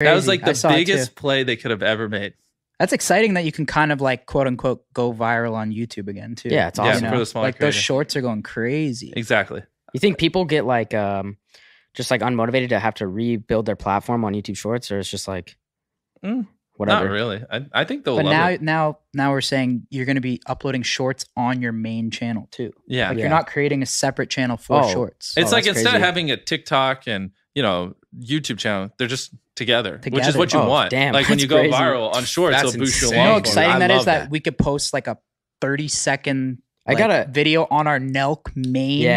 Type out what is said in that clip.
That was like the saw it, too. biggest play they could have ever made. That's exciting that you can kind of like quote unquote go viral on YouTube again too. Yeah, it's Yeah, awesome. for the smaller like those shorts are going crazy. Exactly. You think people get like um just like unmotivated to have to rebuild their platform on YouTube Shorts, or it's just like Mm, whatever? Not really. I, I think they'll But love now, it. now, now we're saying you're going to be uploading shorts on your main channel too. Yeah. Like Yeah. you're not creating a separate channel for Oh. shorts. It's Oh, like that's instead of crazy. having a TikTok and you know YouTube channel, they're just together, which is what you Oh, want. damn, like when you go crazy. viral on Shorts, That's it'll boost your insane. you know how exciting that is that, that. we could post like a 30 second I like, got a video on our Nelk main Yeah.